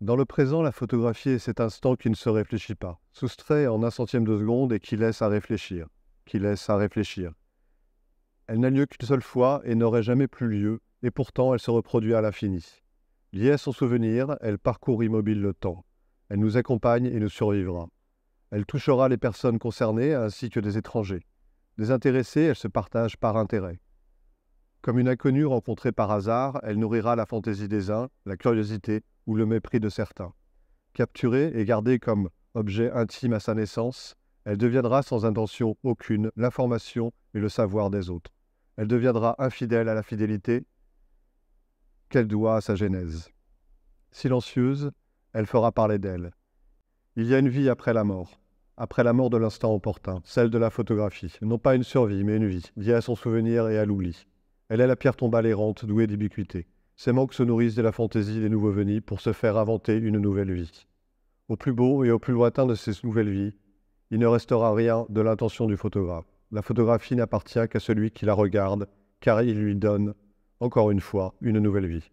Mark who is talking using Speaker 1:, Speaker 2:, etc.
Speaker 1: Dans le présent, la photographie est cet instant qui ne se réfléchit pas, soustrait en un centième de seconde et qui laisse à réfléchir, qui laisse à réfléchir. Elle n'a lieu qu'une seule fois et n'aurait jamais plus lieu, et pourtant elle se reproduit à l'infini. Liée à son souvenir, elle parcourt immobile le temps. Elle nous accompagne et nous survivra. Elle touchera les personnes concernées ainsi que des étrangers. Désintéressée, elle se partage par intérêt. Comme une inconnue rencontrée par hasard, elle nourrira la fantaisie des uns, la curiosité ou le mépris de certains. Capturée et gardée comme objet intime à sa naissance, elle deviendra sans intention aucune l'information et le savoir des autres. Elle deviendra infidèle à la fidélité qu'elle doit à sa genèse. Silencieuse, elle fera parler d'elle. Il y a une vie après la mort, après la mort de l'instant opportun, celle de la photographie, non pas une survie, mais une vie, liée à son souvenir et à l'oubli. Elle est la pierre tombale errante, douée d'ubiquité. Ses manques se nourrissent de la fantaisie des nouveaux venus pour se faire inventer une nouvelle vie. Au plus beau et au plus lointain de ces nouvelles vies, il ne restera rien de l'intention du photographe. La photographie n'appartient qu'à celui qui la regarde, car il lui donne, encore une fois, une nouvelle vie.